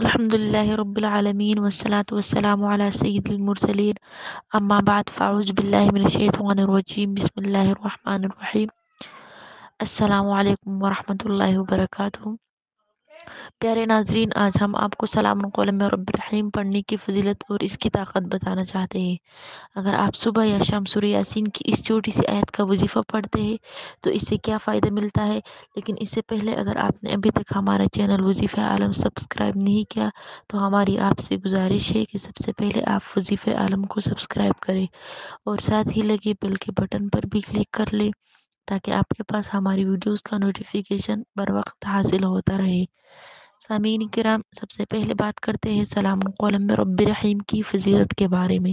الحمد لله رب العالمين والصلاة والسلام على سيد المرسلين. أما بعد فأعوذ بالله من الشيطان الرجيم. بسم الله الرحمن الرحيم. السلام علیکم ورحمۃ اللہ وبرکاتہ پیارے ناظرین، آج ہم آپ کو سلام قلم رب الرحیم پڑھنے کی فضیلت اور اس کی طاقت بتانا چاہتے ہیں۔ اگر آپ صبح یا شام سورہ یاسین کی اس چھوٹی سی آیت کا وظیفہ پڑھتے ہیں تو اس سے کیا فائدہ ملتا ہے؟ لیکن اس سے پہلے اگر آپ نے ابھی تک ہمارا چینل وظیفہ عالم سبسکرائب نہیں کیا تو ہماری آپ سے گزارش ہے کہ سب سے پہلے آپ وظیفہ عالم کو سبسکرائب کریں اور ساتھ ہی لگے بل کے بٹن پر بھی کلک کر لیں۔ تاکہ آپ کے پاس ہماری ویڈیوز کا نوٹیفیکیشن بر وقت حاصل ہوتا رہے۔ سامعین کرام، سب سے پہلے بات کرتے ہیں سلام قلم رب رحیم کی فضیلت کے بارے میں۔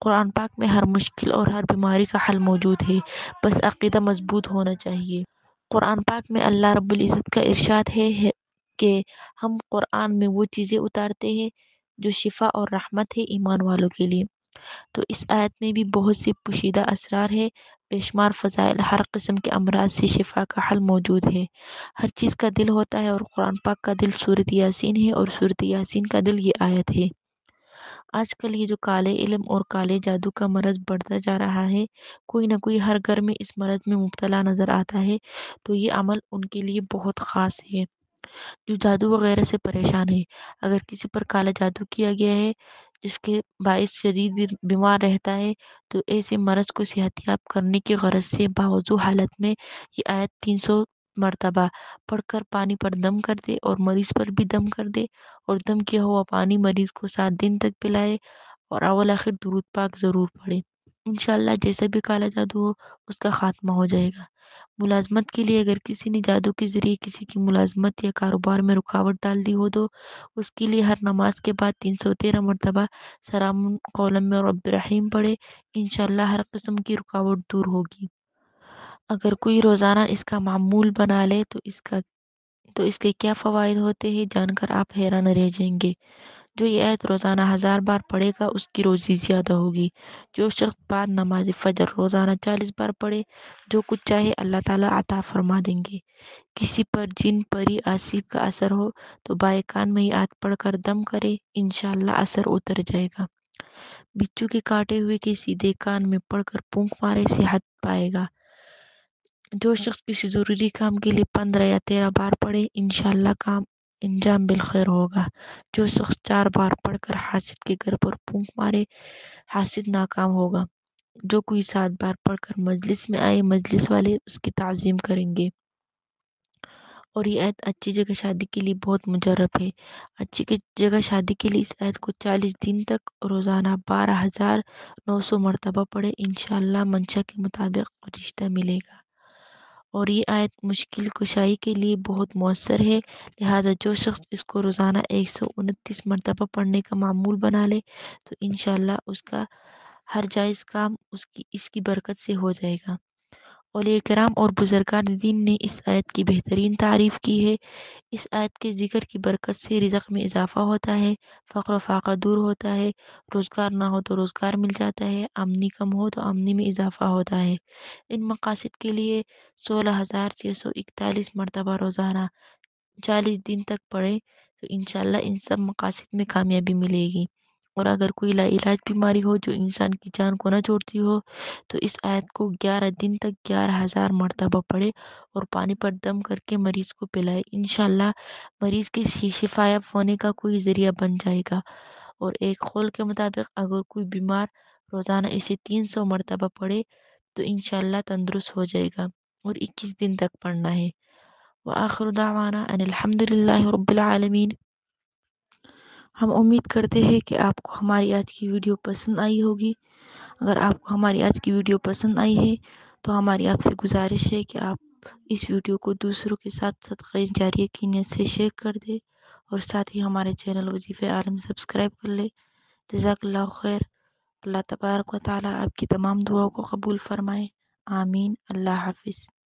قرآن پاک میں ہر مشکل اور ہر بیماری کا حل موجود ہے، بس عقیدہ مضبوط ہونا چاہیے۔ قرآن پاک میں اللہ رب العزت کا ارشاد ہے کہ ہم قرآن میں وہ چیزیں اتارتے ہیں جو شفا اور رحمت ہے ایمان والوں کے لیے۔ تو اس آیت میں بھی بہت سی پوشیدہ اسرار ہے بے فضائل ہر قسم کے امراض سے شفا کا حل موجود ہے۔ ہر چیز کا دل ہوتا ہے اور قرآن پاک کا دل صورت یاسین ہے اور صورت یاسین کا دل یہ آیت ہے۔ آج کل یہ جو کالے علم اور کالے جادو کا مرض بڑھتا جا رہا ہے، کوئی نہ کوئی ہر گھر میں اس مرض میں مبتلا نظر آتا ہے، تو یہ عمل ان کے لیے بہت خاص ہے۔ جو جادو وغیرہ سے پریشان ہے، اگر کسی پر کالا جادو کیا گیا ہے جس کے باعث شدید بیمار رہتا ہے، تو ایسے مرض کو صحت یاب کرنے کی غرض سے باوضو حالت میں یہ آیت تین سو مرتبہ پڑھ کر پانی پر دم کر دے اور مریض پر بھی دم کر دے اور دم کیا ہوا پانی مریض کو سات دن تک پلائے اور اول آخر درود پاک ضرور پڑھے۔ انشاءاللہ جیسا بھی کالا جادو ہو، اس کا خاتمہ ہو جائے گا۔ ملازمت کے لیے اگر کسی نے جادو کے ذریعے کسی کی ملازمت یا کاروبار میں رکاوٹ ڈال دی ہو تو اس کے لیے ہر نماز کے بعد تین سو تیرہ مرتبہ سلام قولم میں رب رحیم پڑھے، انشاءاللہ ہر قسم کی رکاوٹ دور ہوگی۔ اگر کوئی روزانہ اس کا معمول بنا لے تو اس کا، تو اس کے کیا فوائد ہوتے ہیں؟ جان کر آپ حیران رہ جائیں گے۔ جو یہ آیت روزانہ ہزار بار پڑھے گا، اس کی روزی زیادہ ہوگی۔ جو شخص بعد نماز فجر روزانہ چالیس بار پڑھے، جو کچھ چاہے اللہ تعالیٰ عطا فرما دیں گے۔ کسی پر جن پری آصف کا اثر ہو، تو بائے کان میں ہی آت پڑھ کر دم کرے، انشاءاللہ اثر اتر جائے گا۔ بچو کے کاٹے ہوئے کے سیدھے کان میں پڑھ کر پونک مارے صحت پائے گا۔ جو شخص کسی ضروری کام کے لیے پندرہ یا تیرہ بار پڑھے، انشاءاللہ کام انجام بالخیر ہوگا۔ جو شخص چار بار پڑھ کر حاسد کے گھر پر پونک مارے، حاسد ناکام ہوگا۔ جو کوئی سات بار پڑھ کر مجلس میں آئے، مجلس والے اس کی تعظیم کریں گے۔ اور یہ آیت اچھی جگہ شادی کے لیے بہت مجرب ہے۔ اچھی جگہ شادی کے لیے اس آیت کو چالیس دن تک روزانہ بارہ ہزار نو سو مرتبہ پڑھے انشاءاللہ منشا کے مطابق رشتہ ملے گا۔ اور یہ آیت مشکل کشائی کے لیے بہت مؤثر ہے۔ لہٰذا جو شخص اس کو روزانہ ایک سو انتیس مرتبہ پڑھنے کا معمول بنا لے، تو انشاءاللہ اس کا ہر جائز کام اس کی اس کی برکت سے ہو جائے گا۔ اولیاء کرام اور بزرگان دین نے اس آیت کی بہترین تعریف کی ہے۔ اس آیت کے ذکر کی برکت سے رزق میں اضافہ ہوتا ہے، فقر و فاقہ دور ہوتا ہے، روزگار نہ ہو تو روزگار مل جاتا ہے آمنی کم ہو تو آمنی میں اضافہ ہوتا ہے۔ ان مقاصد کے لیے سولہ ہزار چھ سو اکتالیس مرتبہ روزانہ چالیس دن تک پڑھے تو انشاءاللہ ان سب مقاصد میں کامیابی ملے گی۔ اور اگر کوئی لا علاج بیماری ہو جو انسان کی جان کو نہ چھوڑتی ہو، تو اس آیت کو گیارہ دن تک گیارہ ہزار مرتبہ پڑھے اور پانی پر دم کر کے مریض کو پلائے۔ انشاءاللہ مریض کی شفایاب ہونے کا کوئی ذریعہ بن جائے گا۔ اور ایک قول کے مطابق اگر کوئی بیمار روزانہ اسے تین سو مرتبہ پڑھے تو انشاءاللہ تندرست ہو جائے گا اور اکیس دن تک پڑھنا ہے۔ وآخر دعوانا ان الحمد للہ رب العالمین۔ ہم امید کرتے ہیں کہ آپ کو ہماری آج کی ویڈیو پسند آئی ہوگی۔ اگر آپ کو ہماری آج کی ویڈیو پسند آئی ہے، تو ہماری آپ سے گزارش ہے کہ آپ اس ویڈیو کو دوسروں کے ساتھ صدقہ جاریہ کی نیت سے شیئر کر دے اور ساتھ ہی ہمارے چینل وظیفہ عالم سبسکرائب کر لے جزاک اللہ خیر۔ اللہ تبارک و تعالیٰ آپ کی تمام دعاؤں کو قبول فرمائے۔ آمین۔ اللہ حافظ۔